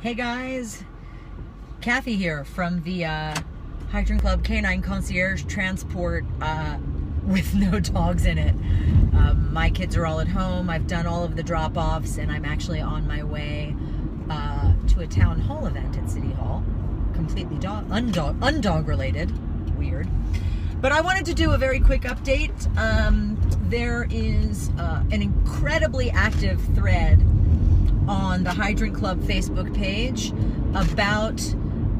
Hey guys, Kathy here from the uh, Hydrant Club Canine Concierge Transport uh, with no dogs in it. Um, my kids are all at home. I've done all of the drop offs, and I'm actually on my way uh, to a town hall event at City Hall. Completely dog, undog, undog related. Weird. But I wanted to do a very quick update. Um, there is uh, an incredibly active thread on the Hydrant Club Facebook page about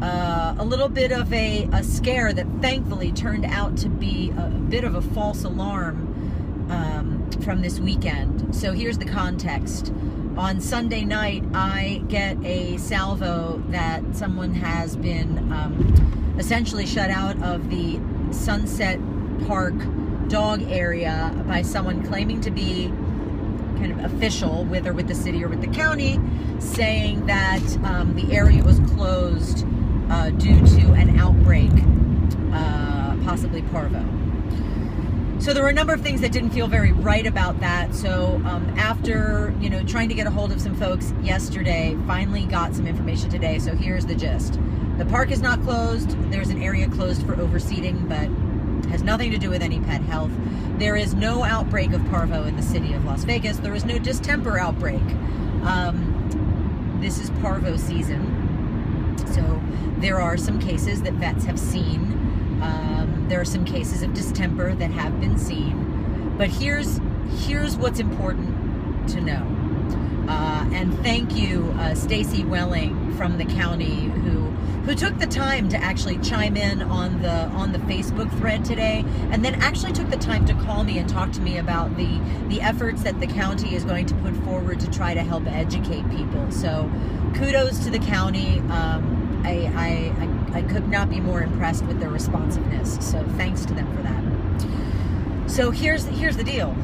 uh, a little bit of a, a, scare that thankfully turned out to be a, a bit of a false alarm um, from this weekend. So here's the context. On Sunday night, I get a salvo that someone has been um, essentially shut out of the Sunset Park dog area by someone claiming to be kind of official, whether with the city or with the county, saying that um, the area was closed uh, due to an outbreak, uh, possibly parvo. So there were a number of things that didn't feel very right about that. So um, after you know trying to get a hold of some folks yesterday, finally got some information today. So here's the gist: the park is not closed. There's an area closed for overseeding, but has nothing to do with any pet health. There is no outbreak of parvo in the city of Las Vegas. There is no distemper outbreak. Um, this is parvo season. So there are some cases that vets have seen. Um, there are some cases of distemper that have been seen. But here's here's what's important to know. Uh, and thank you, uh, Stacy Welling from the county, who who took the time to actually chime in on the on the Facebook thread today, and then actually took the time to call me and talk to me about the the efforts that the county is going to put forward to try to help educate people. So, kudos to the county. Um, I, I, I I could not be more impressed with their responsiveness. So thanks to them for that. So here's here's the deal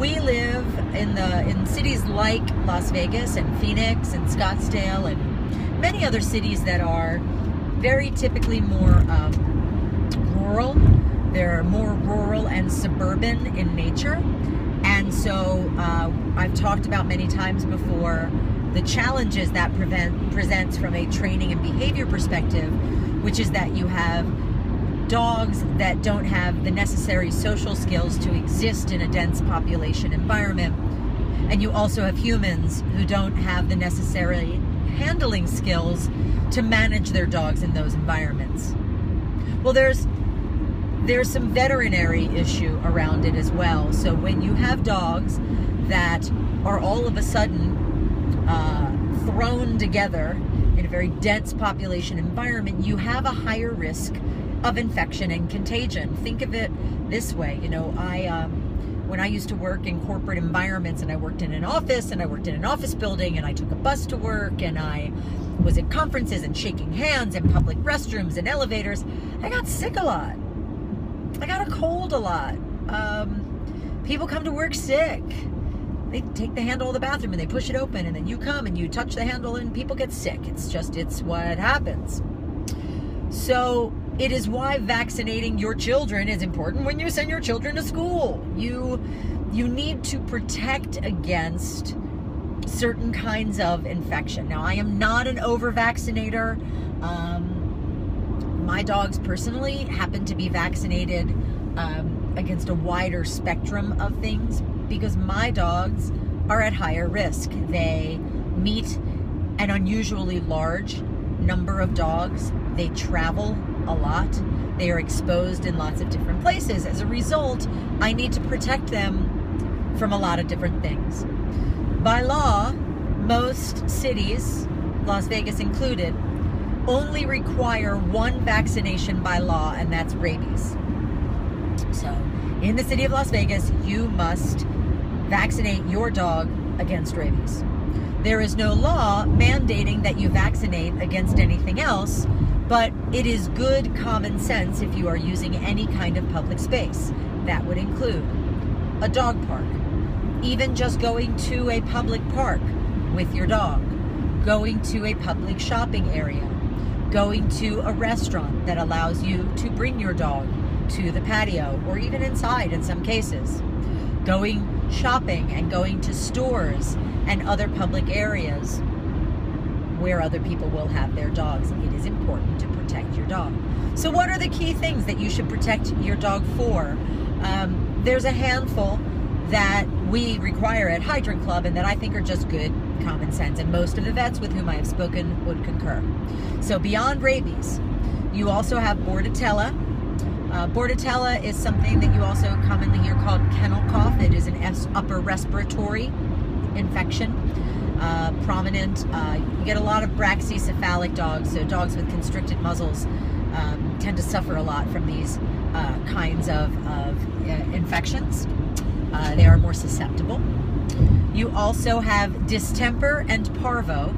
we live in the in cities like Las Vegas and Phoenix and Scottsdale and many other cities that are very typically more um, rural. They're more rural and suburban in nature. And so uh, I've talked about many times before the challenges that prevent, presents from a training and behavior perspective, which is that you have dogs that don't have the necessary social skills to exist in a dense population environment. And you also have humans who don't have the necessary handling skills to manage their dogs in those environments. Well, there's there's some veterinary issue around it as well. So when you have dogs that are all of a sudden uh, thrown together in a very dense population environment, you have a higher risk of infection and contagion. Think of it this way. You know, I um, when I used to work in corporate environments and I worked in an office and I worked in an office building and I took a bus to work and I was at conferences and shaking hands and public restrooms and elevators, I got sick a lot. I got a cold a lot. Um, people come to work sick. They take the handle of the bathroom and they push it open and then you come and you touch the handle and people get sick. It's just, it's what happens. So it is why vaccinating your children is important when you send your children to school. You you need to protect against certain kinds of infection. Now, I am not an over vaccinator. Um, my dogs personally happen to be vaccinated um, against a wider spectrum of things because my dogs are at higher risk. They meet an unusually large number of dogs. They travel a lot. They are exposed in lots of different places. As a result, I need to protect them from a lot of different things. By law, most cities, Las Vegas included, only require one vaccination by law, and that's rabies. So, in the city of Las Vegas, you must vaccinate your dog against rabies. There is no law mandating that you vaccinate against anything else, but it is good common sense if you are using any kind of public space. That would include a dog park, even just going to a public park with your dog, going to a public shopping area, going to a restaurant that allows you to bring your dog to the patio or even inside in some cases, going shopping and going to stores and other public areas where other people will have their dogs. It is important to protect your dog. So, what are the key things that you should protect your dog for? Um, there's a handful that we require at Hydrant Club and that I think are just good common sense, and most of the vets with whom I have spoken would concur. So, beyond rabies, you also have Bordetella. Uh, Bordetella is something that you also commonly hear called kennel cough. It is an upper respiratory infection, uh, prominent. Uh, you get a lot of brachycephalic dogs, so dogs with constricted muzzles um, tend to suffer a lot from these uh, kinds of, of uh, infections. Uh, they are more susceptible. You also have distemper and parvo,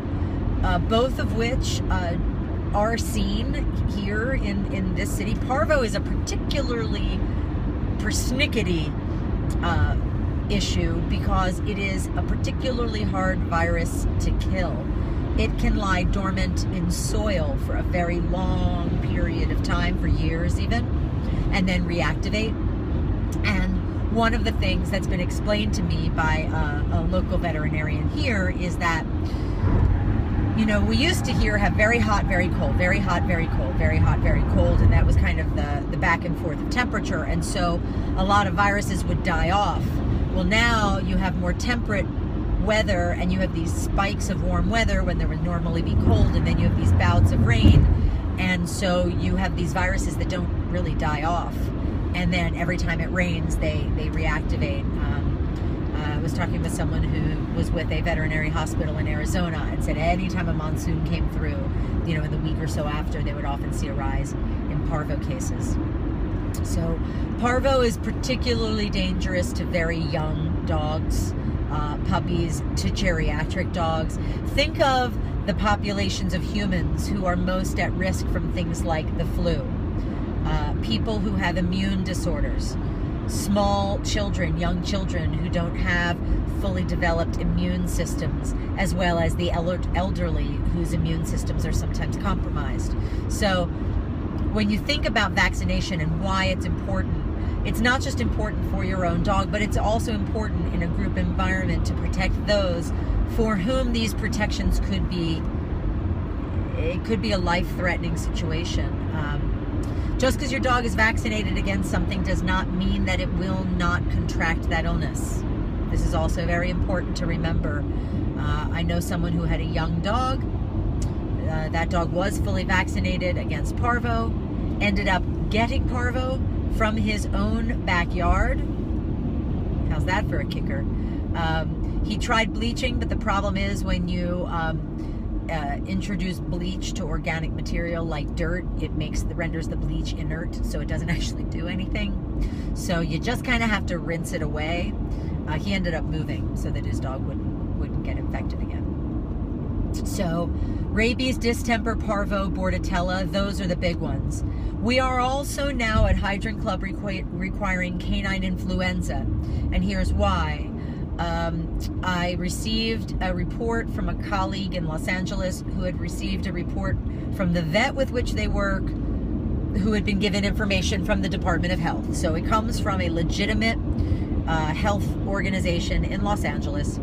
uh, both of which are seen here in, in this city. Parvo is a particularly persnickety issue because it is a particularly hard virus to kill. It can lie dormant in soil for a very long period of time, for years even, and then reactivate. And one of the things that's been explained to me by a, a local veterinarian here is that you know, we used to here have very hot, very cold, very hot, very cold, very hot, very cold, and that was kind of the, the back and forth of temperature. And so a lot of viruses would die off. Well, now you have more temperate weather and you have these spikes of warm weather when there would normally be cold, and then you have these bouts of rain. And so you have these viruses that don't really die off and then every time it rains, they they reactivate. Um, uh, I was talking with someone who was with a veterinary hospital in Arizona and said anytime a monsoon came through, you know, in the week or so after, they would often see a rise in parvo cases. So, parvo is particularly dangerous to very young dogs, uh, puppies, to geriatric dogs. Think of the populations of humans who are most at risk from things like the flu uh, people who have immune disorders, small children, young children who don't have fully developed immune systems, as well as the elderly whose immune systems are sometimes compromised. So, when you think about vaccination and why it's important, it's not just important for your own dog, but it's also important in a group environment to protect those for whom these protections could be it could be a life-threatening situation. Um, just because your dog is vaccinated against something does not mean that it will not contract that illness. This is also very important to remember. Uh, I know someone who had a young dog. Uh, that dog was fully vaccinated against parvo, ended up getting parvo from his own backyard. How's that for a kicker? Um, he tried bleaching, but the problem is when you um, uh, introduce bleach to organic material like dirt, it makes the renders the bleach inert, so it doesn't actually do anything. So you just kind of have to rinse it away. Uh, he ended up moving so that his dog wouldn't wouldn't get infected again. So, rabies, distemper, parvo, bordetella, those are the big ones. We are also now at Hydrant Club requ- requiring canine influenza, and here's why. Um, I received a report from a colleague in Los Angeles who had received a report from the vet with which they work who had been given information from the Department of Health. So it comes from a legitimate uh, health organization in Los Angeles.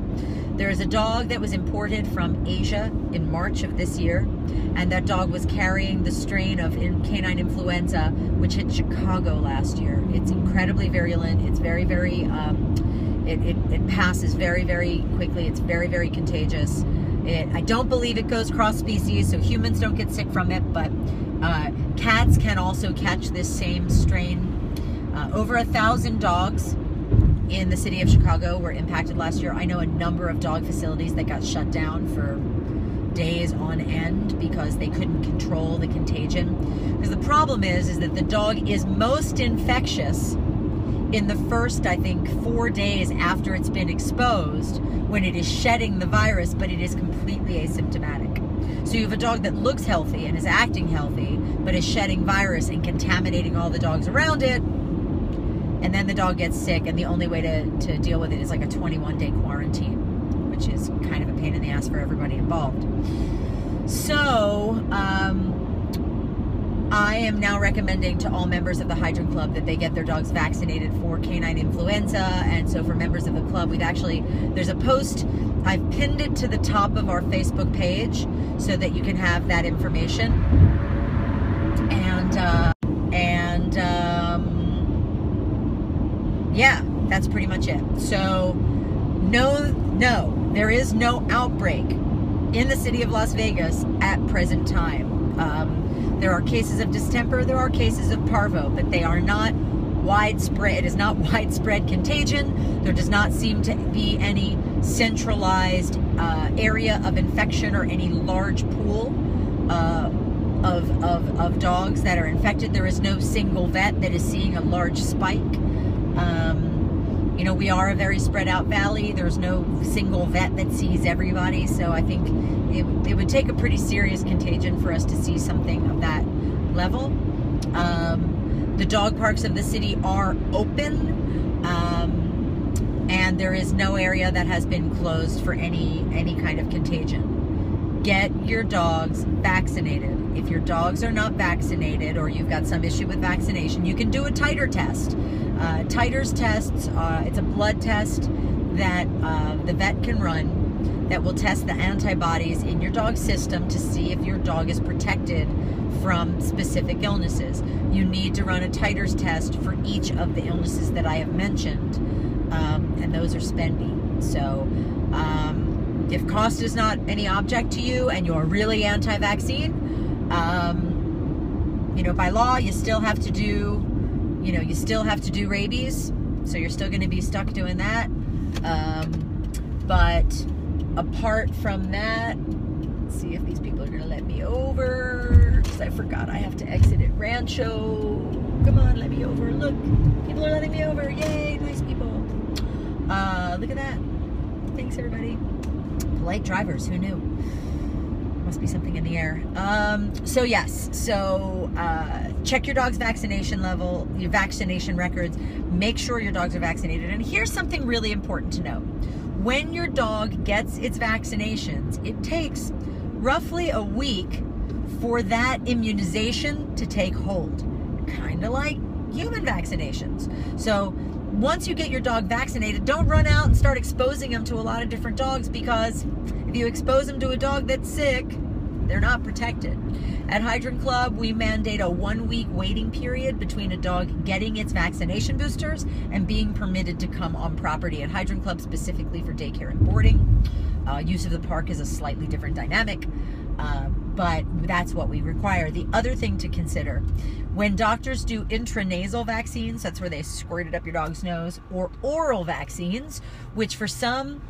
There is a dog that was imported from Asia in March of this year, and that dog was carrying the strain of canine influenza, which hit Chicago last year. It's incredibly virulent. It's very, very um, it, it, it passes very, very quickly. It's very, very contagious. It, I don't believe it goes cross species, so humans don't get sick from it, but uh, cats can also catch this same strain. Uh, over a thousand dogs in the city of Chicago were impacted last year. I know a number of dog facilities that got shut down for days on end because they couldn't control the contagion. Because the problem is, is that the dog is most infectious in the first, I think, four days after it's been exposed when it is shedding the virus, but it is completely asymptomatic. So you have a dog that looks healthy and is acting healthy, but is shedding virus and contaminating all the dogs around it. And then the dog gets sick, and the only way to, to deal with it is like a 21 day quarantine, which is kind of a pain in the ass for everybody involved. So, um, I am now recommending to all members of the Hydrant Club that they get their dogs vaccinated for canine influenza. And so for members of the club, we've actually, there's a post, I've pinned it to the top of our Facebook page so that you can have that information. And, uh, and, um, yeah, that's pretty much it. So, no, no, there is no outbreak in the city of Las Vegas at present time. Um, there are cases of distemper, there are cases of parvo, but they are not widespread. It is not widespread contagion. There does not seem to be any centralized uh, area of infection or any large pool uh, of, of, of dogs that are infected. There is no single vet that is seeing a large spike. Um, you know, we are a very spread out valley. There's no single vet that sees everybody. So I think it, it would take a pretty serious contagion for us to see something of that level. Um, the dog parks of the city are open. Um, and there is no area that has been closed for any any kind of contagion. Get your dogs vaccinated. If your dogs are not vaccinated or you've got some issue with vaccination, you can do a titer test. Uh, titers tests, uh, it's a blood test that uh, the vet can run that will test the antibodies in your dog's system to see if your dog is protected from specific illnesses. You need to run a titers test for each of the illnesses that I have mentioned, um, and those are spendy. So, um, if cost is not any object to you and you're really anti vaccine, um, you know, by law, you still have to do you know, you still have to do rabies, so you're still going to be stuck doing that. Um, but apart from that, see if these people are going to let me over. Because I forgot I have to exit at Rancho. Come on, let me over. Look, people are letting me over. Yay, nice people. Uh, look at that. Thanks, everybody. Polite drivers, who knew? Must be something in the air. Um, so yes, so uh, check your dog's vaccination level, your vaccination records. Make sure your dogs are vaccinated. And here's something really important to know: when your dog gets its vaccinations, it takes roughly a week for that immunization to take hold, kind of like human vaccinations. So once you get your dog vaccinated, don't run out and start exposing them to a lot of different dogs because if you expose them to a dog that's sick, they're not protected. At Hydrant Club, we mandate a one week waiting period between a dog getting its vaccination boosters and being permitted to come on property at Hydrant Club specifically for daycare and boarding. Uh, use of the park is a slightly different dynamic, uh, but that's what we require. The other thing to consider when doctors do intranasal vaccines, that's where they squirt it up your dog's nose, or oral vaccines, which for some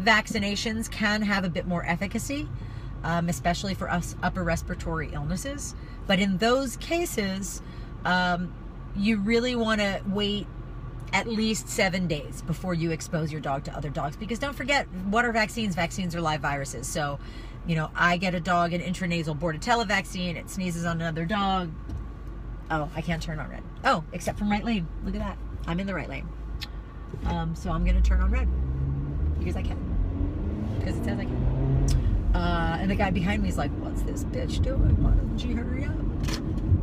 vaccinations can have a bit more efficacy, um, especially for us upper respiratory illnesses. But in those cases, um, you really want to wait at least seven days before you expose your dog to other dogs. Because don't forget, what are vaccines? Vaccines are live viruses. So, you know, I get a dog an intranasal Bordetella vaccine, it sneezes on another dog. Oh, I can't turn on red. Oh, except from right lane. Look at that. I'm in the right lane. Um, so I'm going to turn on red because I can. Because it says I can. Uh, and the guy behind me is like, what's this bitch doing? Why doesn't she hurry up?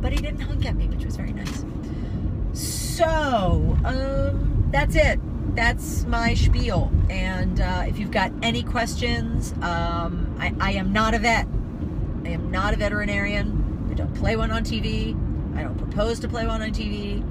But he didn't honk at me, which was very nice. So, um, that's it. That's my spiel. And uh, if you've got any questions, um, I, I am not a vet. I am not a veterinarian. I don't play one on TV. I don't propose to play one on TV.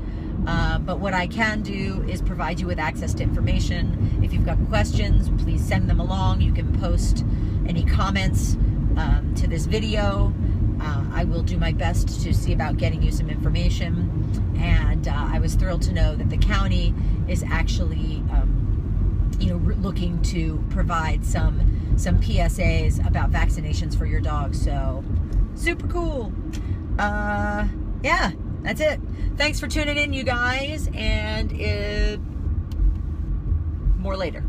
Uh, but what I can do is provide you with access to information. If you've got questions, please send them along. You can post any comments um, to this video. Uh, I will do my best to see about getting you some information. And uh, I was thrilled to know that the county is actually, um, you know, looking to provide some some PSAs about vaccinations for your dog. So super cool. Uh, yeah, that's it. Thanks for tuning in, you guys, and it, more later.